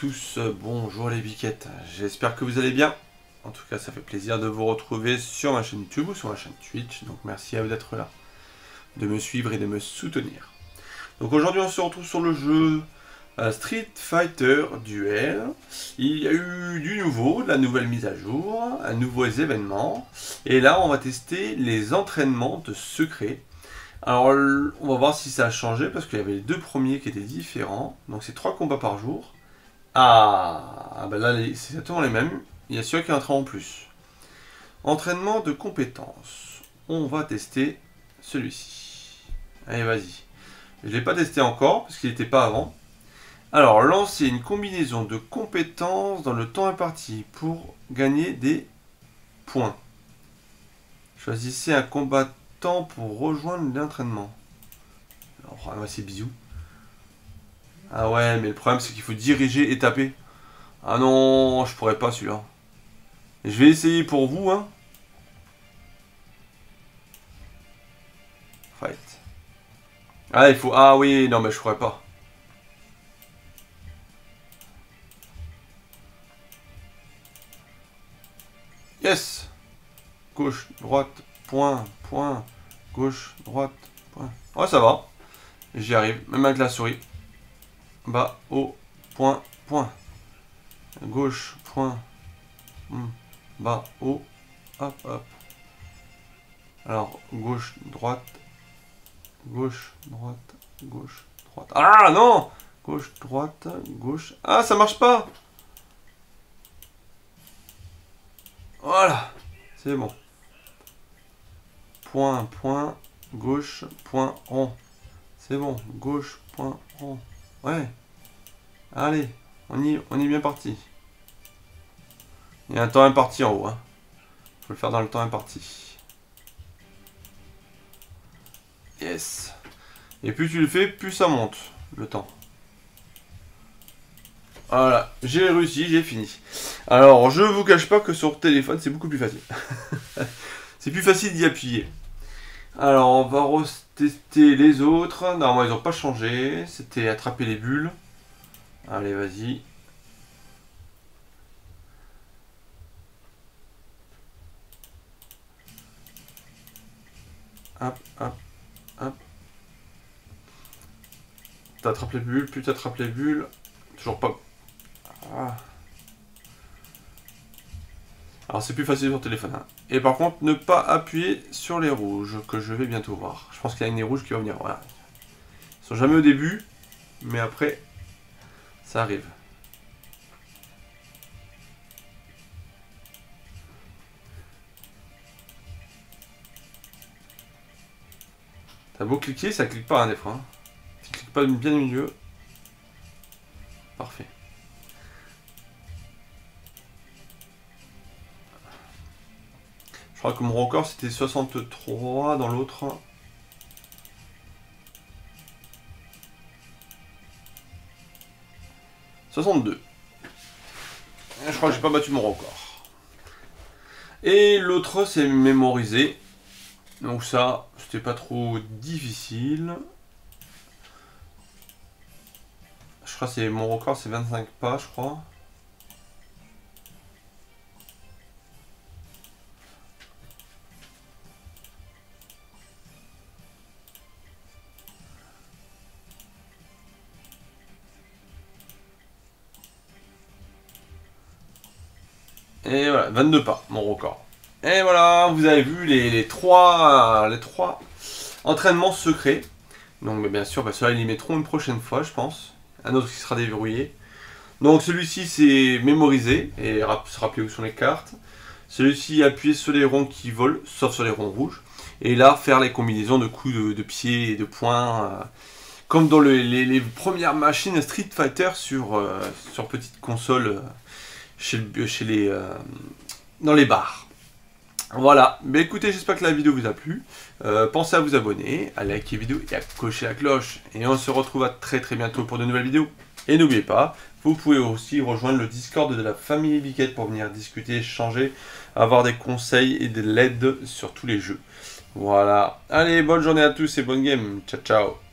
Tous, bonjour les biquettes, j'espère que vous allez bien. En tout cas, ça fait plaisir de vous retrouver sur ma chaîne YouTube ou sur ma chaîne Twitch, donc merci à vous d'être là, de me suivre et de me soutenir. Donc aujourd'hui, on se retrouve sur le jeu euh, Street Fighter Duel. Il y a eu du nouveau, de la nouvelle mise à jour, un nouveau événement, et là, on va tester les entraînements de secret. Alors, on va voir si ça a changé, parce qu'il y avait les deux premiers qui étaient différents. Donc, c'est trois combats par jour. Ah, ben là, c'est exactement les mêmes. Il y a celui qui est entré en plus. Entraînement de compétences. On va tester celui-ci. Allez, vas-y. Je ne l'ai pas testé encore, parce qu'il n'était pas avant. Alors, lancer une combinaison de compétences dans le temps imparti pour gagner des points. Choisissez un combat temps pour rejoindre l'entraînement. Alors, ah, c'est bisous. Ah ouais, mais le problème c'est qu'il faut diriger et taper. Ah non, je pourrais pas celui-là. Je vais essayer pour vous, hein. Fight. Ah, il faut... Ah oui, non, mais je pourrais pas. Yes Gauche, droite, point, point, gauche, droite, point. Ouais, ça va. J'y arrive, même avec la souris. Bas, haut, point, point. Gauche, point. Hmm. Bas, haut, hop, hop. Alors, gauche, droite, gauche, droite, gauche, droite. Ah non Gauche, droite, gauche. Ah, ça marche pas Voilà, c'est bon point, point, gauche, point, rond. C'est bon, gauche, point, rond. Ouais. Allez, on y, est bien parti. Il y a un temps imparti en haut. Hein. Faut le faire dans le temps imparti. Yes. Et plus tu le fais, plus ça monte, le temps. Voilà, j'ai réussi, j'ai fini. Alors, je vous cache pas que sur téléphone, c'est beaucoup plus facile. c'est plus facile d'y appuyer. Alors, on va retester les autres. Non, ils n'ont pas changé. C'était attraper les bulles. Allez, vas-y. Hop, hop, hop. T'attrapes les bulles, plus t'attrapes les bulles. Toujours pas... Ah. Alors c'est plus facile sur téléphone. Hein. Et par contre, ne pas appuyer sur les rouges, que je vais bientôt voir. Je pense qu'il y a une des rouges qui va venir. Voilà. Ils sont jamais au début, mais après, ça arrive. T'as beau cliquer, ça clique pas hein, des fois. Hein. Tu cliques pas bien au milieu. Parfait. Je crois que mon record c'était 63 dans l'autre. « 62. Je crois que j'ai pas battu mon record. Et l'autre c'est mémorisé. Donc ça, c'était pas trop difficile. Je crois que c'est mon record c'est 25 pas, je crois. Et voilà, 22 pas, mon record. Et voilà, vous avez vu les, trois, les trois entraînements secrets. Donc bien sûr, bah, ceux-là, ils les mettront une prochaine fois, je pense. Un autre qui sera déverrouillé. Donc celui-ci, c'est mémoriser et se rappeler où sont les cartes. Celui-ci, appuyer sur les ronds qui volent, sauf sur les ronds rouges. Et là, faire les combinaisons de coups de, pied et de poings. Euh, comme dans les, premières machines Street Fighter sur, euh, sur petite console. Euh, chez, les, euh, dans les bars. Voilà, mais écoutez, j'espère que la vidéo vous a plu. Euh, pensez à vous abonner, à liker la vidéo et à cocher la cloche. Et on se retrouve à très très bientôt pour de nouvelles vidéos. Et n'oubliez pas, vous pouvez aussi rejoindre le Discord de la famille Biquette pour venir discuter, échanger, avoir des conseils et de l'aide sur tous les jeux. Voilà. Allez, bonne journée à tous et bonne game. Ciao, ciao.